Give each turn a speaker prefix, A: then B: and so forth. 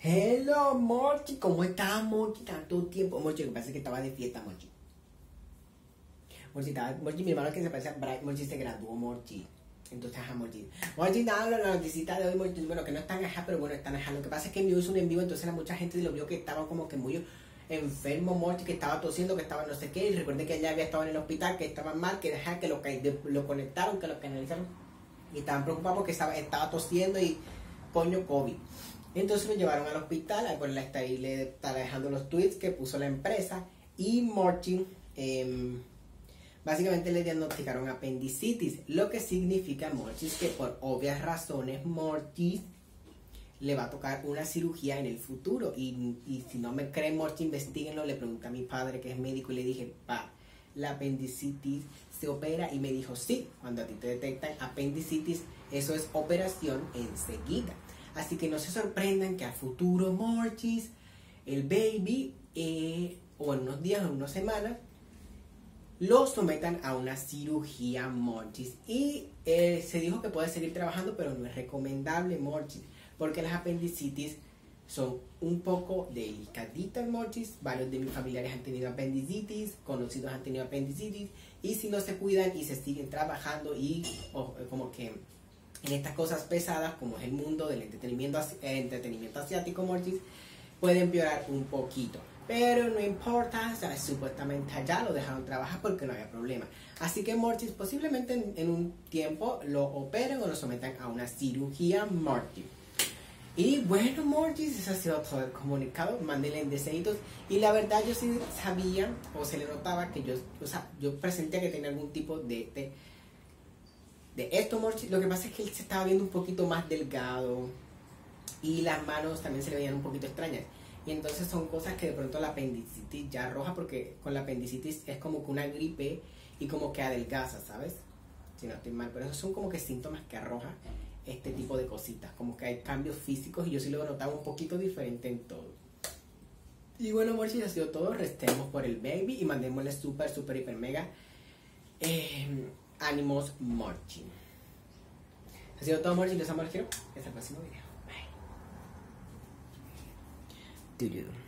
A: Hello, Morchi, ¿cómo estás, Morchi? Tanto tiempo. Que pasa es que estaba de fiesta, Morchi. Morchi, estaba, Morchi, mi hermano que se parece a Brian, Morchi se graduó, Morchi. Entonces, ajá, Morchi. Morchi, nada, la noticita de hoy, Morchi, bueno, que no están ajá, pero bueno, están ajá. Lo que pasa es que me hizo un en vivo, entonces la mucha gente lo vio que estaba como que muy enfermo, Morchi, que estaba tosiendo, que estaba no sé qué, y recuerde que ella había estado en el hospital, que estaba mal, que, ajá, que lo, conectaron, que lo canalizaron, y estaban preocupados porque estaba tosiendo y coño COVID. Entonces lo llevaron al hospital, por la está ahí le está dejando los tweets que puso la empresa y Morty em, básicamente le diagnosticaron apendicitis, lo que significa Mortis que por obvias razones Mortis le va a tocar una cirugía en el futuro y, si no me creen Morty investiguenlo, le pregunté a mi padre que es médico y le dije, pa, la apendicitis se opera y me dijo, sí, cuando a ti te detectan apendicitis, eso es operación enseguida. Así que no se sorprendan que a futuro Mortis, el baby, eh, o en unos días o en unas semanas, lo sometan a una cirugía Mortis. Y eh, se dijo que puede seguir trabajando, pero no es recomendable Mortis, porque las apendicitis son un poco delicaditas Mortis. Varios de mis familiares han tenido apendicitis, conocidos han tenido apendicitis, y si no se cuidan y se siguen trabajando y como que en estas cosas pesadas, como es el mundo del entretenimiento, entretenimiento asiático, Mortis, puede empeorar un poquito. Pero no importa, supuestamente ya lo dejaron trabajar porque no había problema. Así que Mortis posiblemente en, un tiempo lo operen o lo sometan a una cirugía Mortis. Y bueno, Mortis, ese ha sido todo el comunicado. Mándenle deseitos. Y la verdad, yo sí sabía o se le notaba que yo, o sea, yo presenté que tenía algún tipo de de esto, lo que pasa es que él se estaba viendo un poquito más delgado y las manos también se le veían un poquito extrañas. Y entonces son cosas que de pronto la apendicitis ya roja, porque con la apendicitis es como que una gripe y como que adelgaza, ¿sabes? Si no estoy mal, pero esos son como que síntomas que arroja este tipo de cositas, como que hay cambios físicos y yo sí lo he notado un poquito diferente en todo. Y bueno, Morchis, ha sido todo. Restemos por el baby y mandémosle súper, súper, hiper, mega. Eh, ánimos marching. Ha sido todo, Morchi. Los amo, Hasta el próximo video. Bye.